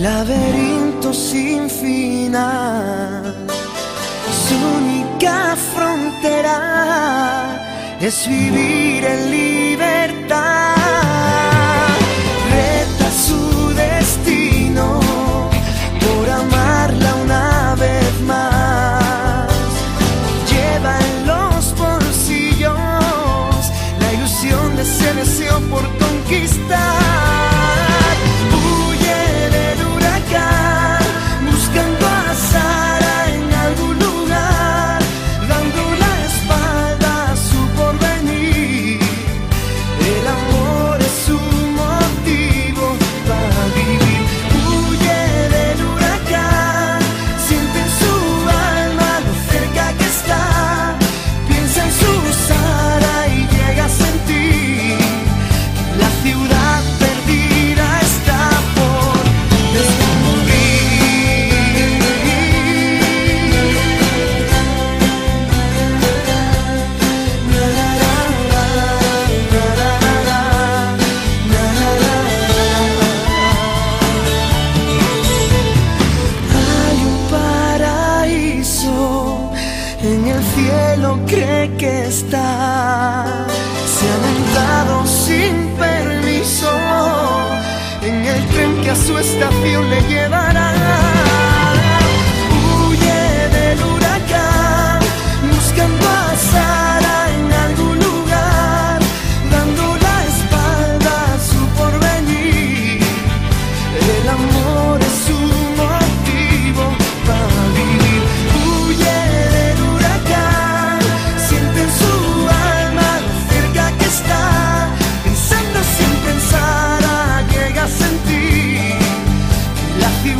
laberinto sin final. Su única frontera es vivir en libertad. Reta su destino por amarla una vez más. Lleva en los bolsillos la ilusión de ser deseo por conquistar. cielo cree que está. Se han entrado sin permiso en el tren que a su estación le llevará.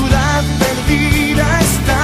ciudad perdida está.